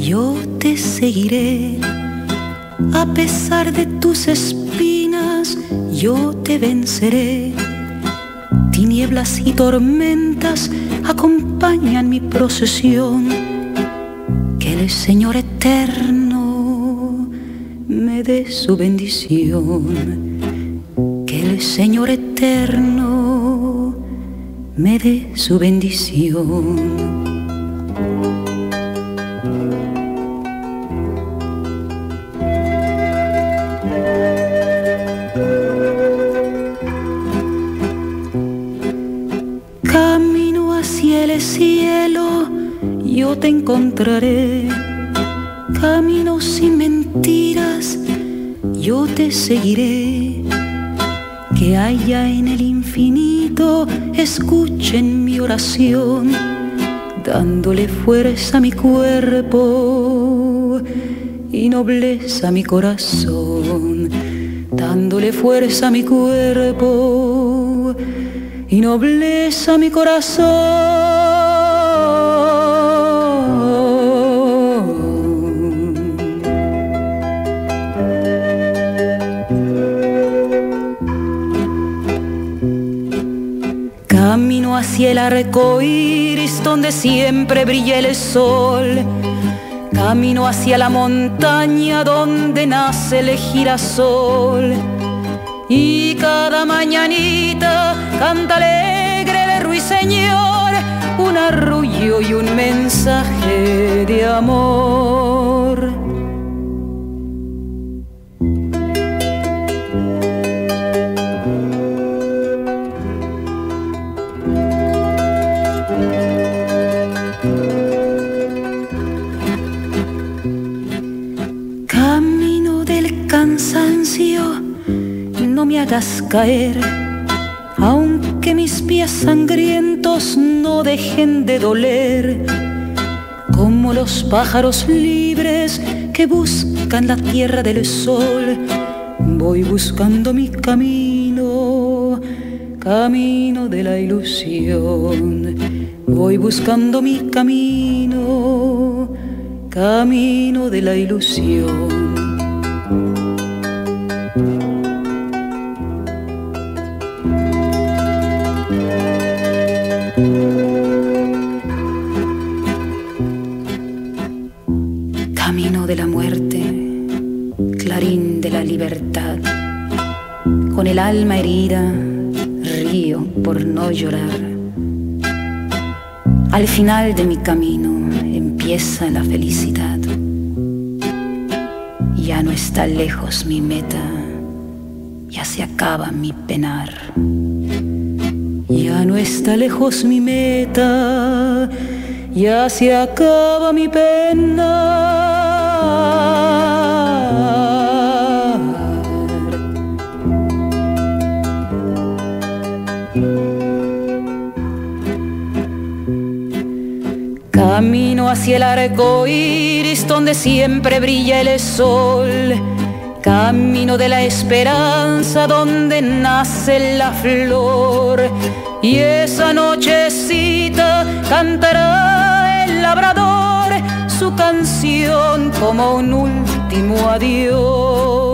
yo te seguiré. A pesar de tus espinas, yo te venceré. Tinieblas y tormentas acompañan mi procesión. Que el Señor eterno me dé su bendición. Que el Señor eterno me dé su bendición. Cielo yo te encontraré. Caminos sin mentiras yo te seguiré. Que haya en el infinito escuchen mi oración, dándole fuerza a mi cuerpo y nobleza a mi corazón, dándole fuerza a mi cuerpo y nobleza a mi corazón. Camino hacia el arco iris donde siempre brilla el sol. Camino hacia la montaña donde nace el girasol. Y cada mañanita canta alegre el ruiseñor un arrullo y un mensaje de amor. Hagas caer, aunque mis pies sangrientos no dejen de doler, como los pájaros libres que buscan la tierra del sol, voy buscando mi camino, camino de la ilusión, voy buscando mi camino, camino de la ilusión. Clarín de la libertad. Con el alma herida, río por no llorar. Al final de mi camino empieza la felicidad. Ya no está lejos mi meta, ya se acaba mi penar. Ya no está lejos mi meta, ya se acaba mi pena. Camino hacia el arco iris donde siempre brilla el sol. Camino de la esperanza donde nace la flor. Y esa nochecita cantará el labrador su canción como un último adiós.